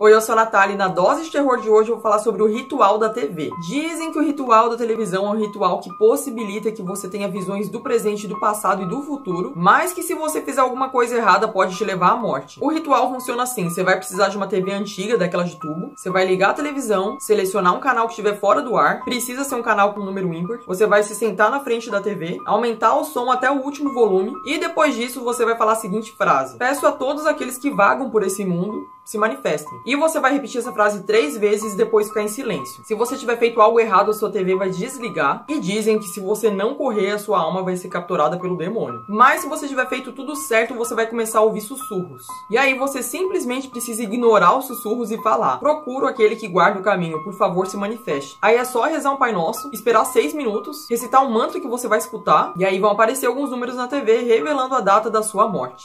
Oi, eu sou a Natália e na Dose de Terror de hoje eu vou falar sobre o ritual da TV. Dizem que o ritual da televisão é um ritual que possibilita que você tenha visões do presente, do passado e do futuro, mas que se você fizer alguma coisa errada pode te levar à morte. O ritual funciona assim, você vai precisar de uma TV antiga, daquelas de tubo, você vai ligar a televisão, selecionar um canal que estiver fora do ar, precisa ser um canal com número ímpar, você vai se sentar na frente da TV, aumentar o som até o último volume e depois disso você vai falar a seguinte frase: Peço a todos aqueles que vagam por esse mundo se manifestem. E você vai repetir essa frase três vezes e depois ficar em silêncio. Se você tiver feito algo errado, a sua TV vai desligar. E dizem que se você não correr, a sua alma vai ser capturada pelo demônio. Mas se você tiver feito tudo certo, você vai começar a ouvir sussurros. E aí você simplesmente precisa ignorar os sussurros e falar: Procuro aquele que guarda o caminho, por favor, se manifeste. Aí é só rezar um Pai Nosso, esperar seis minutos, recitar um mantra que você vai escutar, e aí vão aparecer alguns números na TV revelando a data da sua morte.